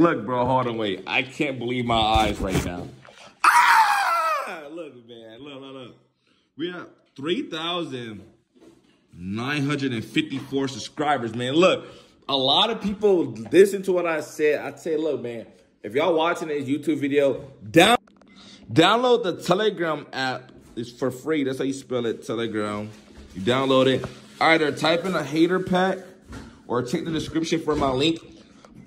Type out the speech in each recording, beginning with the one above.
Look, bro, hold on, wait. I can't believe my eyes right now. Ah! Look, man. Look, look, look. We have 3,954 subscribers, man. Look, a lot of people listen to what I said. I say, look, man, if y'all watching this YouTube video, down, download the Telegram app. It's for free. That's how you spell it, Telegram. You download it. Either type in a hater pack or check the description for my link.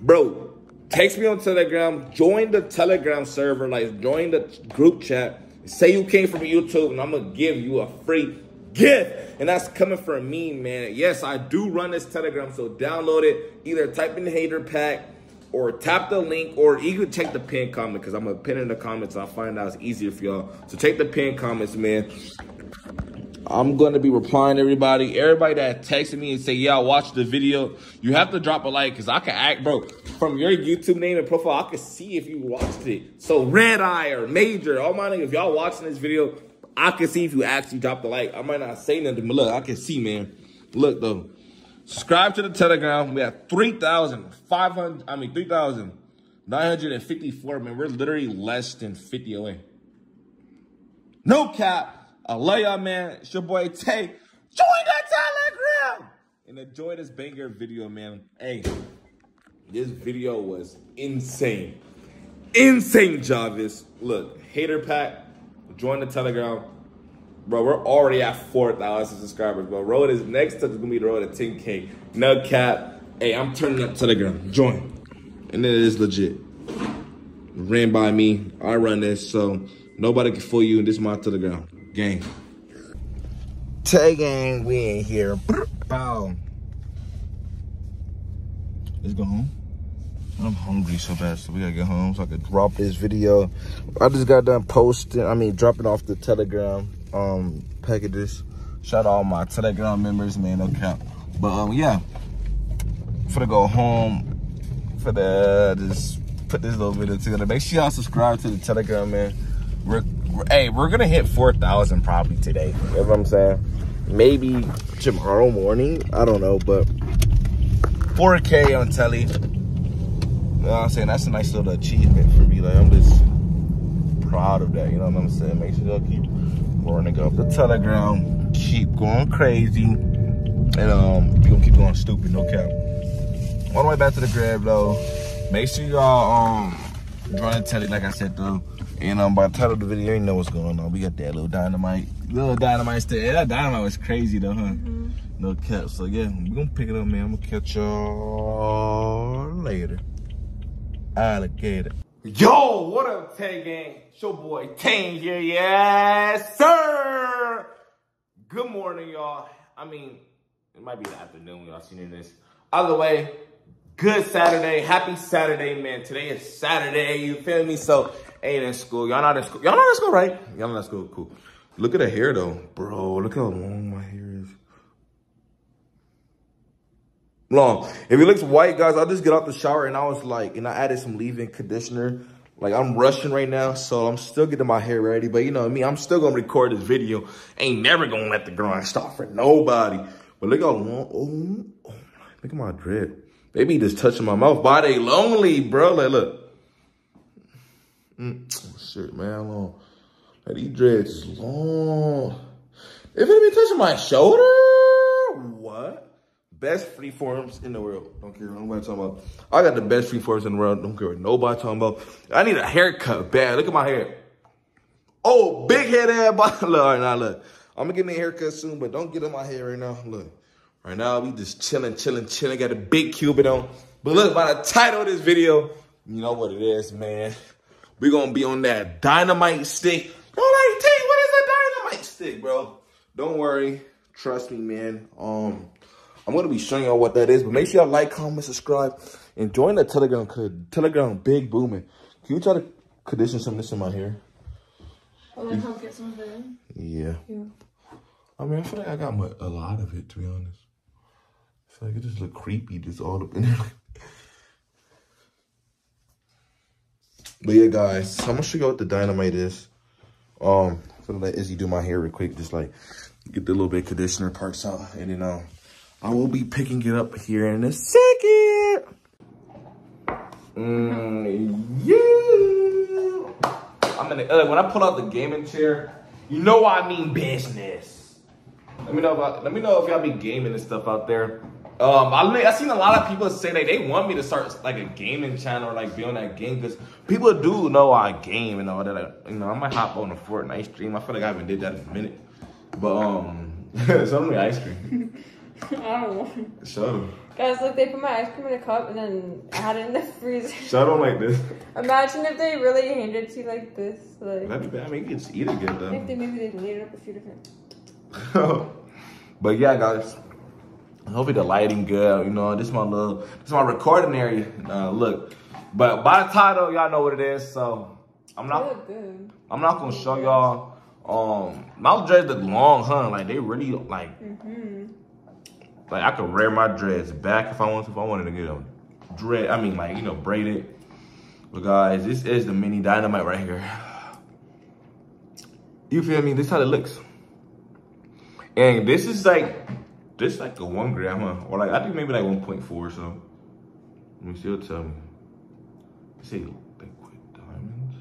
Bro, text me on Telegram. Join the Telegram server. Like, join the group chat. Say you came from YouTube and I'm going to give you a free gift. And that's coming from me, man. Yes, I do run this Telegram, so download it. Either type in the hater pack or tap the link or even check the pin comment because I'm going to pin in the comments. I'll find out it's easier for y'all. So check the pin comments, man. I'm going to be replying to everybody. Everybody that texted me and say, yeah, I watched the video. You have to drop a like because I can act, bro. From your YouTube name and profile, I can see if you watched it. So Red Eye or Major, all my niggas, if y'all watching this video, I can see if you actually dropped the like. I might not say nothing, but look, I can see, man. Look, though. Subscribe to the Telegram. We have 3,500, I mean, 3,954, man. We're literally less than 50 away. No cap. I love y'all, man. It's your boy Tay. Join that Telegram and enjoy this banger video, man. Hey, this video was insane. Insane, Jarvis. Look, hater pack, join the Telegram. Bro, we're already at 4,000 subscribers, bro. Road is next up to gonna be the road to 10K. No cap. Hey, I'm turning up Telegram. Join. And then it is legit. Ran by me. I run this, so nobody can fool you. In this is my Telegram. Gang. Tay gang, we ain't here. Bow. Let's go home. I'm hungry so bad, so we gotta get home so I can drop this video. I just got done posting, I mean, dropping off the Telegram um packages. Shout out all my Telegram members, man, no cap. But um, yeah, for to go home, for the just put this little video together. Make sure y'all subscribe to the Telegram, man. We're, we're hey, we're gonna hit four thousand probably today. You know what I'm saying? Maybe tomorrow morning. I don't know, but 4K on telly. You know what I'm saying? That's a nice little achievement for me. Like, I'm just proud of that. You know what I'm saying? Make sure y'all keep running up the telegram. Keep going crazy. And um, we gonna keep going stupid, no cap. On the way back to the grab, though, make sure y'all um join the telly, like I said, though. And um, by the title of the video, you know what's going on. We got that little dynamite. Little dynamite still. That dynamite was crazy, though, huh? Mm -hmm. No cap. So, yeah, we gonna pick it up, man. I'm gonna catch y'all later alligator. Yo, what up, Tay Gang? It's your boy Tang here, yes, sir. Good morning, y'all. I mean, it might be the afternoon y'all seeing this. Either way, good Saturday. Happy Saturday, man. Today is Saturday, you feel me? So, ain't in school. Y'all not in school. Y'all not in school, right? Y'all not in school, cool. Look at the hair, though. Bro, look how long my hair is long. If it looks white, guys, I'll just get out the shower and I was like, and I added some leave-in conditioner. Like, I'm rushing right now, so I'm still getting my hair ready. But you know me, I'm still going to record this video. Ain't never going to let the grind stop for nobody. But look how long, oh, oh look at my dread. Baby just touching my mouth. Why they lonely, bro? Like, look. Mm, oh, shit, man, long. Like, these dreads is long. If it be touching my shoulder, what? Best free forms in the world. Don't care what nobody talking about. I got the best free forms in the world. Don't care what nobody talking about. I need a haircut bad. Look at my hair. Oh, big head ass body. Look, right, now look. I'm gonna get me a haircut soon, but don't get in my hair right now. Look. Right now, we just chilling, chilling, chilling. Got a big cupid on. But look, by the title of this video, you know what it is, man. we gonna be on that dynamite stick. You're like, T, what is a dynamite stick, bro? Don't worry. Trust me, man. Um, I'm going to be showing y'all what that is, but make sure y'all like, comment, subscribe, and join the Telegram. Telegram big booming. Can you try to condition some of this in my hair? Like help get some of it Yeah. yeah. I mean, I feel like I got my, a lot of it, to be honest. I feel like it just look creepy, just all up in there. but yeah, guys, I'm going to show you what the dynamite is. Um, I'm going to let Izzy do my hair real quick, just like get the little bit conditioner parts out, and then um, I will be picking it up here in a second. Mm, yeah. I'm in the, uh, when I pull out the gaming chair, you know I mean business. Let me know if let me know if y'all be gaming and stuff out there. Um, I I seen a lot of people say that they want me to start like a gaming channel or like be on that game because people do know I game and all that. You know, I might hop on a Fortnite stream. I feel like I haven't did that in a minute, but um, show me ice cream. I don't want. Show them. Guys, look, they put my ice cream in a cup and then I had it in the freezer. Show them like this. Imagine if they really handed it to you like this. Like, That'd be bad. I mean, you can just eat it good I think though. they maybe they laid it up a few different. but yeah, guys. Hopefully the lighting good. You know, this is my little, this is my recording area. Uh, look, but by the title, y'all know what it is. So I'm not, good. I'm not gonna show y'all. Um, my dreads look long, huh? Like they really like, Mm-hmm. Like I could rear my dreads back if I wanted to. If I wanted to get them dread, I mean, like you know, braided. But guys, this is the mini dynamite right here. You feel me? This is how it looks. And this is like, this is like a one gram, huh? Or like, I think maybe like 1.4 or so. Let me see, it'll tell me. See, liquid diamonds,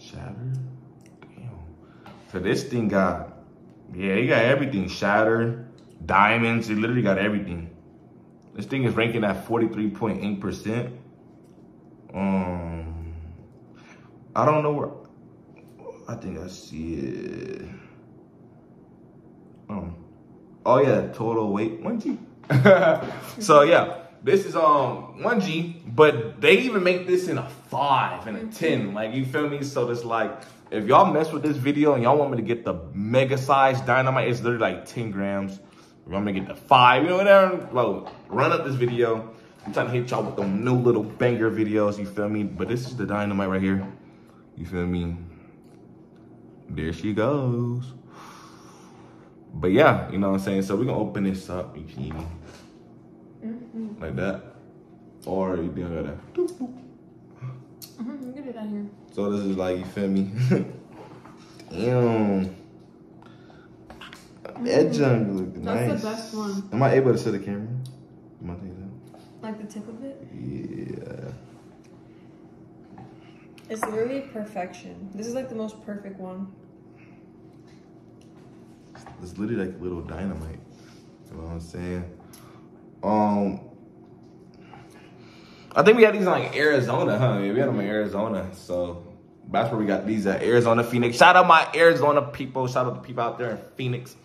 shattered, damn. So this thing got, yeah, it got everything. Shattered, diamonds, it literally got everything. This thing is ranking at 43.8%. Um, I don't know where, I think I see it. Um, oh yeah, total weight one G. so yeah, this is um one G, but they even make this in a five and a ten. Like you feel me? So it's like if y'all mess with this video and y'all want me to get the mega size dynamite, it's literally like 10 grams. If you me to get the five, you know whatever. Well, run up this video. I'm trying to hit y'all with them new little banger videos. You feel me? But this is the dynamite right here. You feel me? There she goes. But yeah, you know what I'm saying? So we're gonna open this up, you feel me? Like that. Or you do that. Doop, boop. Mm-hmm. Look at it down here. So this is like, you feel me? Damn. That junk look That's nice. the best one. Am I able to set the camera? Am I taking Like the tip of it. Yeah. It's literally perfection. This is like the most perfect one. It's literally like little dynamite. You know what I'm saying? Um, I think we had these in like Arizona, huh? Yeah, we had them in Arizona. So that's where we got these at Arizona, Phoenix. Shout out my Arizona people. Shout out the people out there in Phoenix.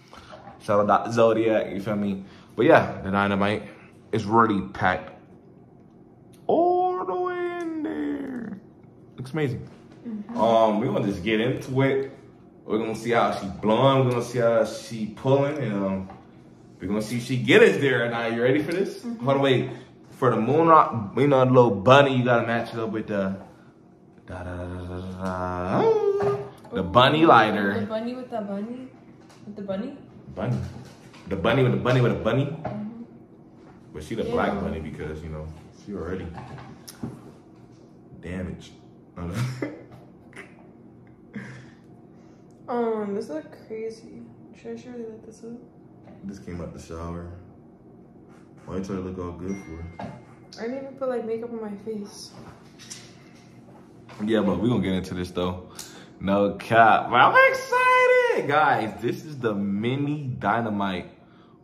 Shout out Dr. Zodiac, you feel me? But yeah, the dynamite is really packed all the way in there. Looks amazing. Um, we're gonna just get into it. We're gonna see how she blowing. We're gonna see how she pulling, and um, we're gonna see if she get us there. And now, you ready for this? Hold on, wait. For the moon rock, you know, the little bunny, you gotta match it up with the da, da, da, da, da, da, the bunny lighter. The bunny with the bunny. With the bunny. Bunny. The bunny with the bunny with a bunny. But she the black bunny because you know she already damaged. Um, this look crazy. Should I surely let this up? Just came out the shower. Why you try to look all good for? I didn't even put like makeup on my face. Yeah, but we're gonna get into this though. No cap. But I'm excited. Guys, this is the mini dynamite,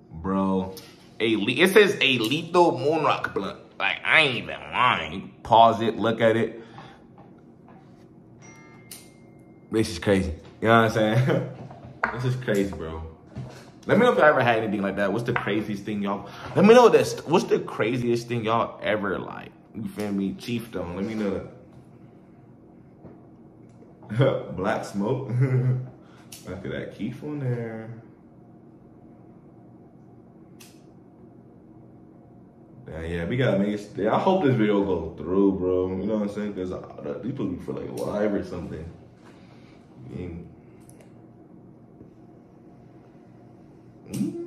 bro. Le- it says a lethal moon rock blunt. Like I ain't even lying. Pause it, look at it. This is crazy. You know what I'm saying? this is crazy, bro. Let me know if y'all ever had anything like that. What's the craziest thing y'all? Let me know this. What's the craziest thing y'all ever like? You feel me, Chief? Let me know. Black smoke. Look at that Keith on there. Yeah, we gotta make it. I hope this video go through, bro. You know what I'm saying? Cause uh, these supposed to be for like live or something. I mean, mm.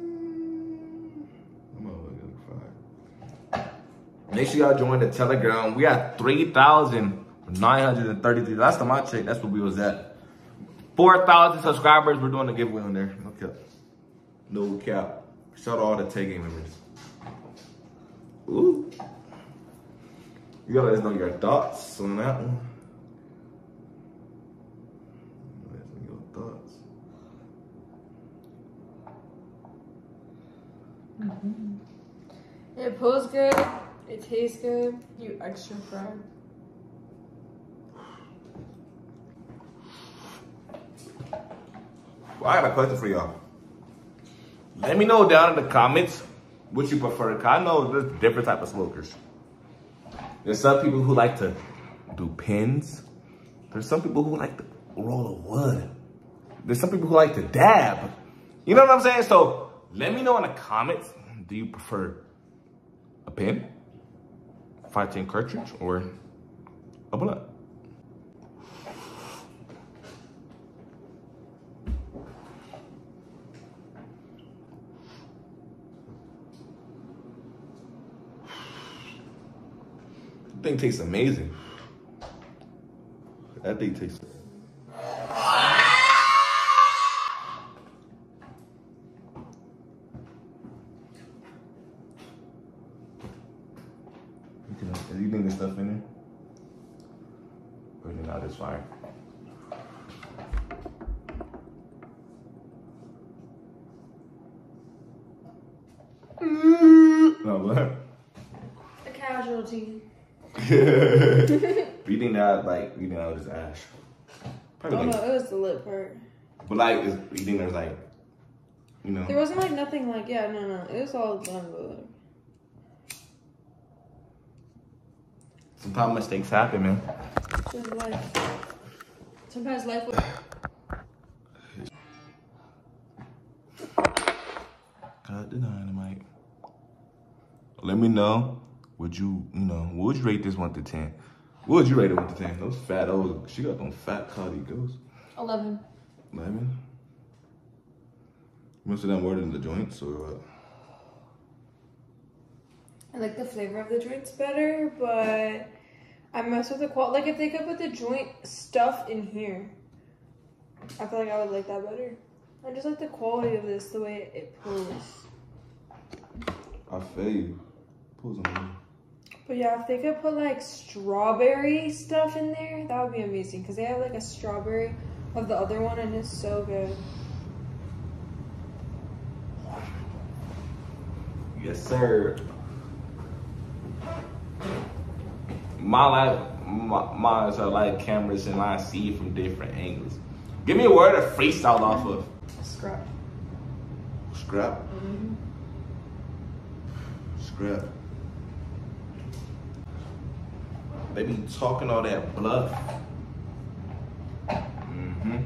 Make sure y'all join the Telegram. We got 3,933. Last time I checked, that's what we was at. 4,000 subscribers. We're doing a giveaway on there. No cap. No cap. Shout out all the Tay Gang members. Ooh. You gotta let us know your thoughts on that one. Let us know your thoughts. Mm-hmm. It pulls good. It tastes good. You extra fried. Well, I got a question for y'all. Let me know down in the comments what you prefer. 'cause I know there's different type of smokers. There's some people who like to do pins. There's some people who like to roll a wood. There's some people who like to dab. You know what I'm saying? So let me know in the comments. Do you prefer a pin, 510 cartridge, or a blunt? Thing tastes amazing. That thing tastes. You can- You think there's stuff in there? Or you think not this fire? Mm. No, what? A casualty. you think that like you think that was just ash? Probably Oh like, no, it was the lip part. but like is, you think there's like, you know, There wasn't like nothing like yeah, no, no. It was all done but, lip. sometimes mistakes happen, man. Just life. Sometimes life will. Got the dynamite. Let me know. Would you, you know, what would you rate this one to ten? What would you rate it one to ten? Those fat, those she got them fat cloudy ghosts. Eleven. Lemon. Most of them more than the joints or what? I like the flavor of the joints better, but I mess with the quality. Like if they could put the joint stuff in here, I feel like I would like that better. I just like the quality of this, the way it pulls. I feel you. Pulls on me. But yeah, if they could put like strawberry stuff in there, that would be amazing. Cause they have like a strawberry of the other one, and it's so good. Yes, sir. My life, my, mine's are like cameras and I see it from different angles. Give me a word to freestyle off of. Scrap. Scrap. Mm-hmm. Scrap. They be talking all that bluff. hmm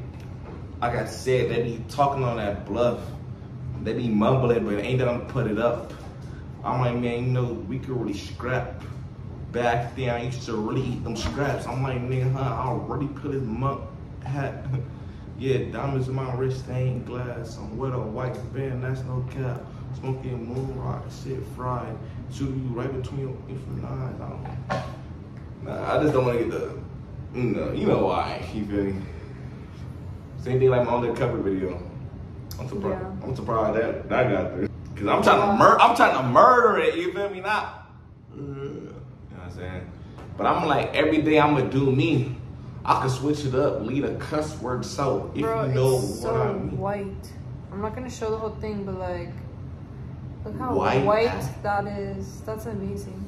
Like I said, they be talking on that bluff. They be mumbling, but ain't gonna put it up. I'm like, man, you know, we could really scrap. Back then, I used to really eat them scraps. I'm like, nigga, huh, I already put his monk hat. yeah, diamonds in my wrist, stained glass. I'm with a white band, that's no cap. Smoking moon rock, shit fried. Shoot you right between your infant eyes. I don't Nah, I just don't want to get the, you know, you know why. You feel me? Same thing like my undercover video. I'm surprised. Yeah. I'm surprised that that got there. Cause I'm trying to mur- I'm trying to murder it. You feel me? Not. uh, You know what I'm saying? But I'm like every day I'm gonna do me. I could switch it up, lead a cuss word so if Bro, you know it's what so I mean. white. I'm not gonna show the whole thing, but like, look how White? white, that is. That's amazing.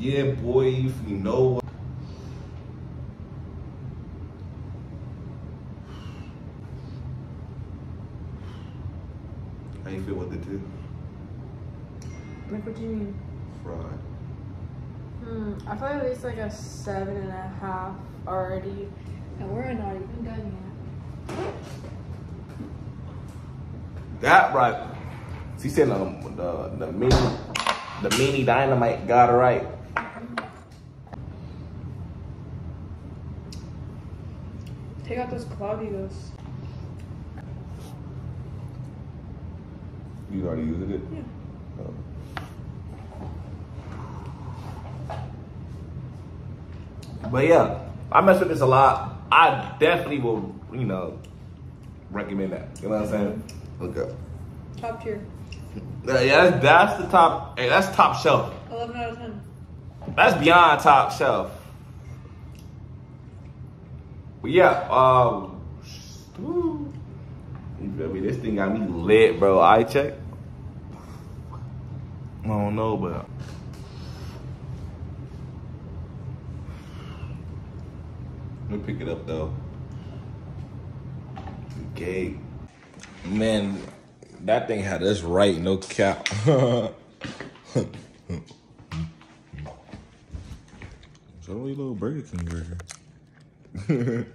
Yeah, boy, if you know what. How you feel with it too? Like, what do you mean? Fried. Hmm, I feel like it's like a seven and a half already, and we're not even done yet. That right. She said the the the mini the mini dynamite got it right. Take out those cloudy ghosts. You already used it? Yeah. Oh. But yeah, I mess with this a lot. I definitely will, you know, recommend that. You know what I'm saying? Okay. Top tier. Yeah, that's, that's the top. Hey, that's top shelf. 11 out of 10. That's beyond top shelf. But yeah, um, you feel me? This thing got me lit, bro. I check. I don't know, but let me pick it up though. Okay, man, that thing had us right, no cap. So we little Burger King burger.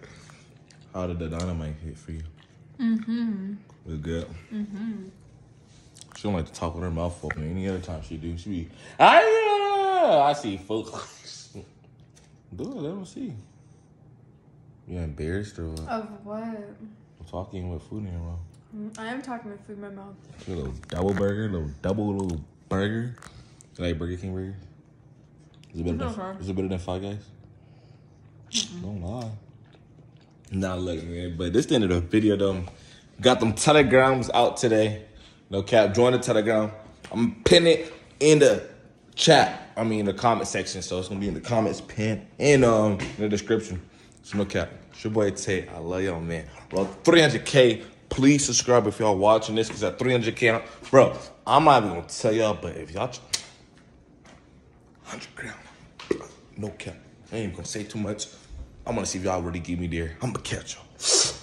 How did the dynamite hit for you? Mm-hmm. Was good. Mm-hmm. She don't like to talk with her mouth open. Any other time she do, she be, I, I see folks. do it, let them see. You embarrassed or what? Of what? Talking with food in your mouth. I am talking with food in my mouth. A little double burger, little double little burger. Like Burger King burger? Is it better, than, is it better than Five Guys? Don't lie. Nah, look, man. But this the end of the video, though. Got them telegrams out today. No cap. Join the telegram. I'm pinning it in the chat. I mean, the comment section. So it's gonna be in the comments, pin, and um in the description. So no cap. It's your boy Tay. I love y'all, man. Bro, 300k. Please subscribe if y'all watching this, cause at 300k, bro, I'm not even gonna tell y'all, but if y'all 100 gram, no cap. I ain't even gonna say too much. I'm gonna see if y'all really give me there. I'm gonna catch y'all.